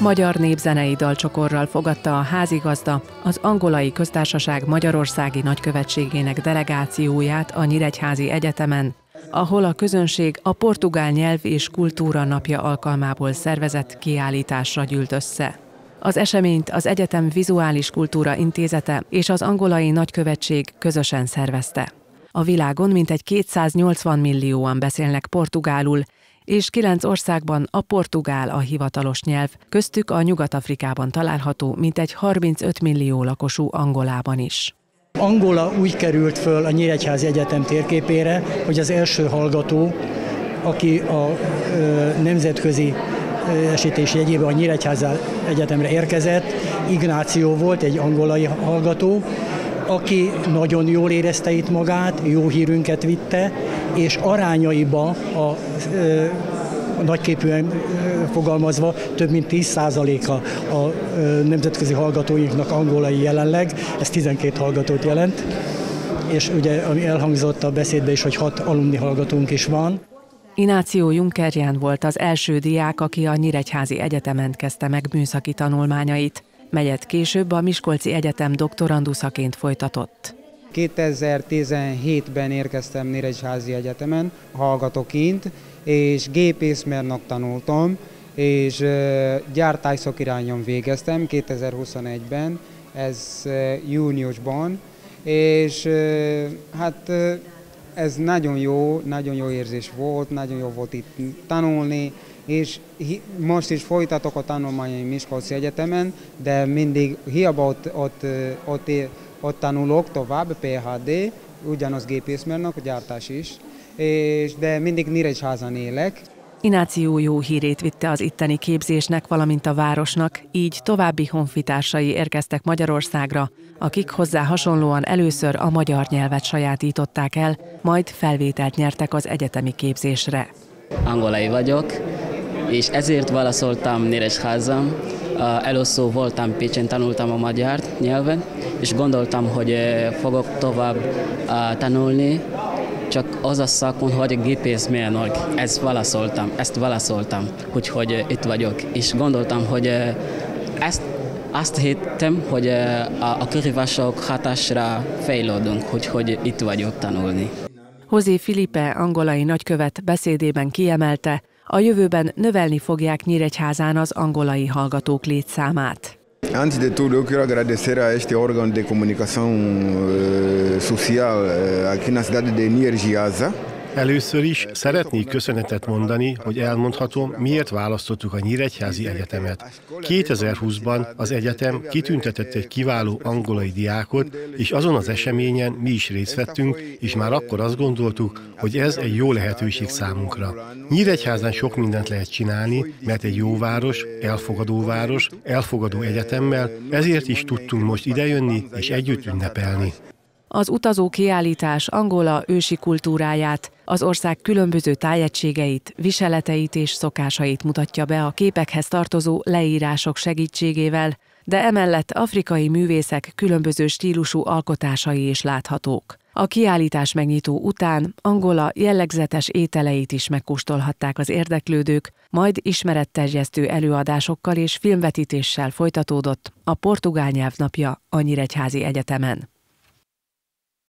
Magyar népzenei dalcsokorral fogadta a házigazda az angolai köztársaság Magyarországi nagykövetségének delegációját a Nyíregyházi Egyetemen, ahol a közönség a portugál nyelv és kultúra napja alkalmából szervezett kiállításra gyűlt össze. Az eseményt az Egyetem Vizuális Kultúra Intézete és az angolai nagykövetség közösen szervezte. A világon mintegy 280 millióan beszélnek portugálul, és kilenc országban a portugál a hivatalos nyelv, köztük a Nyugat-Afrikában található mintegy 35 millió lakosú Angolában is. Angola úgy került föl a Nyíregyházi Egyetem térképére, hogy az első hallgató, aki a ö, nemzetközi esítés jegyében a Nyíregyházi Egyetemre érkezett, Ignáció volt, egy angolai hallgató, aki nagyon jól érezte itt magát, jó hírünket vitte, és arányaiba a nagyképűen fogalmazva több mint 10%-a a nemzetközi hallgatóinknak angolai jelenleg, ez 12 hallgatót jelent, és ugye ami elhangzott a beszédbe is, hogy hat alumni hallgatónk is van. Ináció Junkerján volt az első diák, aki a Nyíregyházi Egyetemen kezdte meg műszaki tanulmányait, melyet később a Miskolci Egyetem doktoranduszaként folytatott. 2017-ben érkeztem Nyíregyházi Egyetemen hallgatóként, és gépészmérnök tanultam, és gyártásszakirányon végeztem 2021-ben, ez júniusban, és hát ez nagyon jó, nagyon jó érzés volt, nagyon jó volt itt tanulni, és most is folytatok a tanulmányaim Miskolci Egyetemen, de mindig hiába ott, ott, ott, ott tanulok tovább, PHD, ugyanaz gépészmérnök, a gyártás is, és, de mindig Nyíregyházan élek. Ináció jó hírét vitte az itteni képzésnek, valamint a városnak, így további honfitársai érkeztek Magyarországra, akik hozzá hasonlóan először a magyar nyelvet sajátították el, majd felvételt nyertek az egyetemi képzésre. Angolai vagyok, és ezért válaszoltam Nyíregyházam. Először voltam Pécsen, tanultam a magyar nyelven, és gondoltam, hogy fogok tovább tanulni, csak az a szakon, hogy gépészmérnök, ezt válaszoltam, ezt válaszoltam, úgyhogy itt vagyok, és gondoltam, hogy ezt azt hittem, hogy a, körívások hatásra fejlődünk, úgyhogy itt vagyok tanulni. Hozé Filipe, angolai nagykövet beszédében kiemelte, a jövőben növelni fogják Nyíregyházán az angolai hallgatók létszámát. Antes de tudo, eu quero agradecer a este órgão de comunicação uh, social uh, aqui na cidade de Niergiasa, Először is szeretnék köszönetet mondani, hogy elmondhatom, miért választottuk a Nyíregyházi Egyetemet. 2020-ban az egyetem kitüntetett egy kiváló angolai diákot, és azon az eseményen mi is részt vettünk, és már akkor azt gondoltuk, hogy ez egy jó lehetőség számunkra. Nyíregyházán sok mindent lehet csinálni, mert egy jó város, elfogadó város, elfogadó egyetemmel, ezért is tudtunk most idejönni és együtt ünnepelni. Az utazó kiállítás Angola ősi kultúráját, az ország különböző tájegységeit, viseleteit és szokásait mutatja be a képekhez tartozó leírások segítségével, de emellett afrikai művészek különböző stílusú alkotásai is láthatók. A kiállítás megnyitó után Angola jellegzetes ételeit is megkóstolhatták az érdeklődők, majd ismeretterjesztő előadásokkal és filmvetítéssel folytatódott a portugál nyelvnapja a Nyíregyházi Egyetemen.